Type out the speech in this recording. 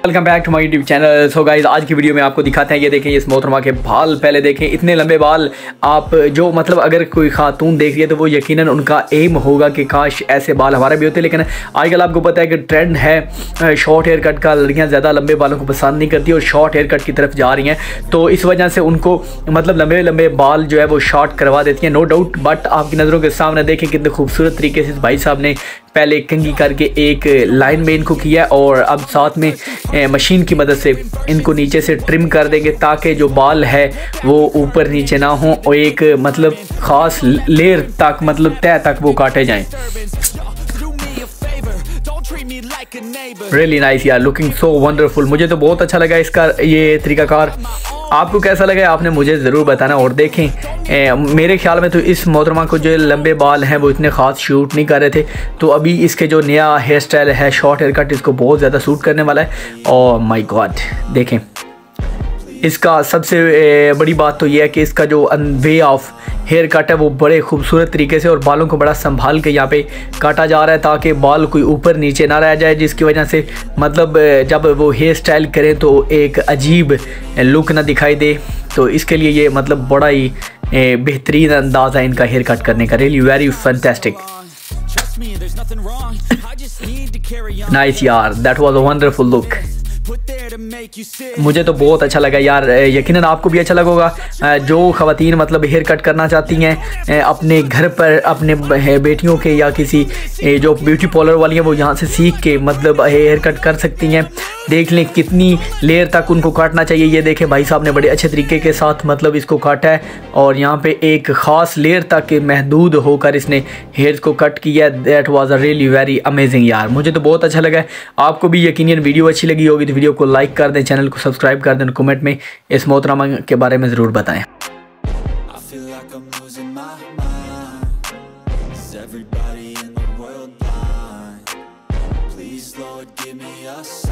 Welcome back to my YouTube channel so guys आज की video में आपको दिखाते हैं, ये देखें इस मोहतरमा के बाल। पहले देखें, इतने लंबे बाल। आप जो मतलब अगर कोई खातून देख रही है तो वो यकीनन उनका एम होगा कि काश ऐसे बाल हमारे भी होते। लेकिन आजकल आपको पता है कि ट्रेंड है शॉर्ट हेयर कट का। लड़कियाँ ज़्यादा लंबे बालों को पसंद नहीं करती और शॉर्ट हेयर कट की तरफ़ जा रही हैं। तो इस वजह से उनको मतलब लंबे लंबे बाल जो है वो शॉर्ट करवा देती हैं नो डाउट बट आपकी नज़रों के सामने देखें, कितने खूबसूरत तरीके से इस भाई साहब ने पहले कंगी करके एक लाइन में इनको किया और अब साथ में मशीन की मदद से इनको नीचे से ट्रिम कर देंगे ताकि जो बाल है वो ऊपर नीचे ना हो और एक मतलब ख़ास लेयर तक मतलब तय तक वो काटे जाएँ। रियली नाइस यार लुकिंग सो वंडरफुल मुझे तो बहुत अच्छा लगा इसका ये तरीकाकार। आपको कैसा लगा आपने मुझे ज़रूर बताना और देखें। ए, मेरे ख्याल में तो इस मोहतरमा को जो लंबे बाल हैं वो इतने ख़ास शूट नहीं कर रहे थे। तो अभी इसके जो नया हेयर स्टाइल है शॉर्ट हेयर कट इसको बहुत ज़्यादा सूट करने वाला है। और माई गॉड देखें। इसका सबसे बड़ी बात तो यह है कि इसका जो वे ऑफ़ हेयर कट है वो बड़े खूबसूरत तरीके से और बालों को बड़ा संभाल के यहाँ पे काटा जा रहा है ताकि बाल कोई ऊपर नीचे ना रह जाए जिसकी वजह से मतलब जब वो हेयर स्टाइल करें तो एक अजीब लुक ना दिखाई दे। तो इसके लिए ये मतलब बड़ा ही बेहतरीन अंदाज़ है इनका हेयर कट करने का। रियली वेरी फैंटेस्टिक नाइस यार that was a wonderful look मुझे तो बहुत अच्छा लगा यार यकीनन आपको भी अच्छा लगेगा। जो ख़वातीन मतलब हेयर कट करना चाहती हैं अपने घर पर अपने बेटियों के या किसी जो ब्यूटी पार्लर वाली हैं वो यहाँ से सीख के मतलब हेयर कट कर सकती हैं। देख लें कितनी लेयर तक उनको काटना चाहिए। ये देखें भाई साहब ने बड़े अच्छे तरीके के साथ मतलब इसको काटा है और यहाँ पे एक ख़ास लेयर तक महदूद होकर इसने हेयर को कट किया that was a really very amazing यार। मुझे तो बहुत अच्छा लगा आपको भी यकीन वीडियो अच्छी लगी होगी तो वीडियो को लाइक कर दें चैनल को सब्सक्राइब कर दें कमेंट में इस मोहतरमा के बारे में ज़रूर बताएँ Everybody in the world blind Please Lord give me a sign